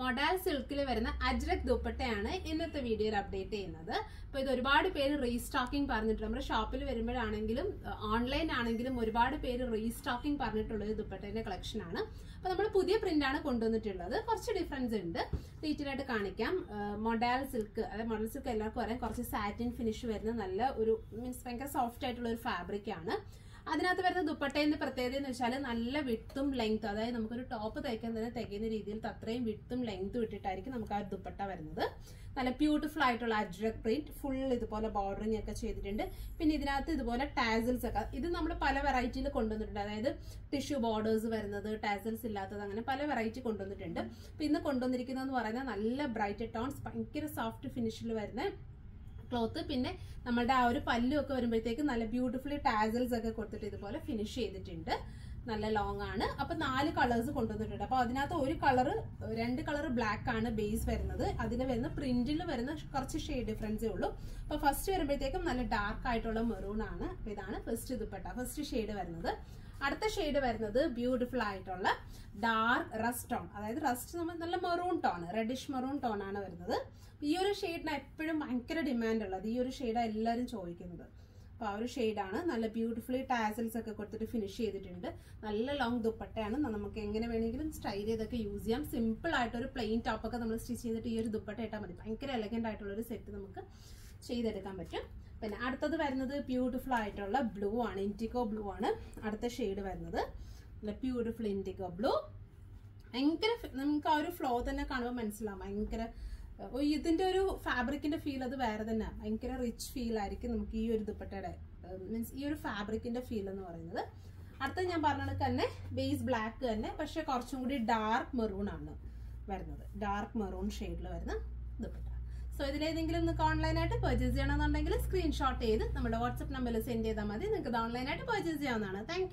Modal സിൽക്കിൽ വരുന്ന അജ്രക് ദുപ്പട്ടയാണ് ഇന്നത്തെ വീഡിയോയിൽ അപ്ഡേറ്റ് ചെയ്യുന്നത്. അപ്പോൾ ഇത് ഒരുപാട് പേര് റീസ്റ്റോക്കിംഗ് പറഞ്ഞിട്ട് നമ്മുടെ ഷോപ്പിൽ വരുമ്പോഴാണെങ്കിലും ഓൺലൈൻ ആണെങ്കിലും ഒരുപാട് പേര് റീസ്റ്റോക്കിംഗ് പറഞ്ഞിട്ടുള്ള ഒരു ദുപ്പട്ടേന്റെ കളക്ഷൻ ആണ്. അപ്പൊ നമ്മൾ പുതിയ പ്രിന്റ് ആണ് കൊണ്ടുവന്നിട്ടുള്ളത്. കുറച്ച് ഡിഫറൻസ് ഉണ്ട്. ഡീറ്റെയിൽ ആയിട്ട് കാണിക്കാം. മൊഡാൽ സിൽക്ക് അതായത് മൊഡൽ സിൽക്ക് എല്ലാവർക്കും അറിയാം. കുറച്ച് സാറ്റിൻ ഫിനിഷ് വരുന്ന നല്ല ഒരു മീൻസ് ഭയങ്കര സോഫ്റ്റ് ആയിട്ടുള്ള ഒരു ഫാബ്രിക് ആണ്. അതിനകത്ത് വരുന്ന ദുപ്പട്ടേന്റെ പ്രത്യേകത എന്ന് വെച്ചാൽ നല്ല വിട്ടും ലെങ്ത് അതായത് നമുക്കൊരു ടോപ്പ് തയ്ക്കാൻ തന്നെ തികയുന്ന രീതിയിൽ അത്രയും വിട്ടും ലെങ്ത് വിട്ടിട്ടായിരിക്കും നമുക്ക് ആ ദുപ്പട്ട വരുന്നത്. നല്ല ബ്യൂട്ടിഫുൾ ആയിട്ടുള്ള അജ്രക് പ്രിന്റ് ഫുൾ ഇതുപോലെ ബോർഡറിങ് ഒക്കെ ചെയ്തിട്ടുണ്ട്. പിന്നെ ഇതിനകത്ത് ഇതുപോലെ ടാസിൽസ് ഒക്കെ. ഇത് നമ്മൾ പല വെറൈറ്റിയിൽ കൊണ്ടുവന്നിട്ടുണ്ട്. അതായത് ടിഷ്യൂ ബോർഡേഴ്സ് വരുന്നത് ടാസിൽസ് ഇല്ലാത്തത് അങ്ങനെ പല വെറൈറ്റി കൊണ്ടുവന്നിട്ടുണ്ട്. പിന്നെ കൊണ്ടുവന്നിരിക്കുന്നതെന്ന് പറയുന്നത് നല്ല ബ്രൈറ്റ് ടോൺസ് ഭയങ്കര സോഫ്റ്റ് ഫിനിഷിൽ വരുന്ന ക്ലോത്ത് പിന്നെ നമ്മളുടെ ആ ഒരു പല്ലു ഒക്കെ വരുമ്പോഴത്തേക്ക് നല്ല ബ്യൂട്ടിഫുള്ളി ടാസൽസ് ഒക്കെ കൊടുത്തിട്ട് ഇതുപോലെ ഫിനിഷ് ചെയ്തിട്ടുണ്ട്. നല്ല ലോങ് ആണ്. അപ്പൊ നാല് കളേഴ്സ് കൊണ്ടുവന്നിട്ടുണ്ട്. അപ്പൊ അതിനകത്ത് ഒരു കളർ രണ്ട് കളർ ബ്ലാക്ക് ആണ് ബേസ് വരുന്നത്. അതിന് വരുന്ന പ്രിന്റിൽ വരുന്ന കുറച്ച് ഷെയ്ഡ് ഡിഫറൻസേ ഉള്ളൂ. അപ്പൊ ഫസ്റ്റ് വരുമ്പോഴത്തേക്കും നല്ല ഡാർക്ക് ആയിട്ടുള്ള മെറൂൺ ആണ്. ഇതാണ് ഫസ്റ്റ് ദുപ്പട്ട ഫസ്റ്റ് ഷെയ്ഡ് വരുന്നത്. അടുത്ത ഷെയ്ഡ് വരുന്നത് ബ്യൂട്ടിഫുൾ ആയിട്ടുള്ള ഡാർക്ക് റസ്റ്റ് ടോൺ അതായത് റസ്റ്റ് നമ്മൾ നല്ല maroon tone reddish maroon tone ആണ് വരുന്നത്. ഈ ഒരു ഷെയ്ഡിന് എപ്പോഴും ഭയങ്കര ഡിമാൻഡ് ഉള്ളത്. ഈ ഒരു ഷെയ്ഡാണ് എല്ലാവരും ചോദിക്കുന്നത്. അപ്പോൾ ആ ഒരു ഷെയ്ഡാണ് നല്ല ബ്യൂട്ടിഫുള്ളി ടാസൽസ് ഒക്കെ കൊടുത്തിട്ട് ഫിനിഷ് ചെയ്തിട്ടുണ്ട്. നല്ല ലോങ് ദുപ്പട്ടയാണ്. നമുക്ക് എങ്ങനെ വേണമെങ്കിലും സ്റ്റൈൽ ചെയ്തൊക്കെ യൂസ് ചെയ്യാം. സിമ്പിൾ ആയിട്ട് ഒരു പ്ലെയിൻ ടോപ്പൊക്കെ നമ്മൾ സ്റ്റിച്ച് ചെയ്തിട്ട് ഈ ഒരു ദുപ്പട്ട ഇട്ടാൽ മതി. ഭയങ്കര എലഗന്റ് ആയിട്ടുള്ള ഒരു സെറ്റ് നമുക്ക് ചെയ്തെടുക്കാൻ പറ്റും. പിന്നെ അടുത്തത് വരുന്നത് ബ്യൂട്ടിഫുൾ ആയിട്ടുള്ള ബ്ലൂ ആണ്. ഇൻഡിഗോ ബ്ലൂ ആണ്. അടുത്ത ഷെയ്ഡ് വരുന്നത് നല്ല ബ്യൂട്ടിഫുൾ ഇൻഡിഗോ ബ്ലൂ ഭയങ്കര നമുക്ക് ആ ഒരു ഫ്ലോ തന്നെ കാണുമ്പോൾ മനസ്സിലാവും. ഭയങ്കര ഇതിന്റെ ഒരു ഫാബ്രിക്കിന്റെ ഫീൽ അത് വേറെ തന്നെ ഭയങ്കര റിച്ച് ഫീൽ ആയിരിക്കും നമുക്ക് ഈ ഒരു ദുപ്പട്ടയുടെ മീൻസ് ഈ ഒരു ഫാബ്രിക്കിന്റെ ഫീൽ എന്ന് പറയുന്നത്. അടുത്ത ഞാൻ പറഞ്ഞത് തന്നെ ബേസ് ബ്ലാക്ക് തന്നെ പക്ഷെ കുറച്ചും കൂടി ഡാർക്ക് മെറൂൺ ആണ് വരുന്നത്. ഡാർക്ക് മെറൂൺ ഷെയ്ഡിൽ വരുന്ന ദുപ്പട്ട. സോ ഇതിലേതെങ്കിലും നിങ്ങൾക്ക് ഓൺലൈനായിട്ട് പർച്ചേസ് ചെയ്യണമെന്നുണ്ടെങ്കിൽ സ്ക്രീൻഷോട്ട് ചെയ്ത് നമ്മുടെ വാട്സ്ആപ്പ് നമ്പറിൽ സെൻഡ് ചെയ്താൽ മതി. നിങ്ങൾക്ക് ഇത് ഓൺലൈനായിട്ട് പർച്ചേസ് ചെയ്യാവുന്നതാണ്. താങ്ക്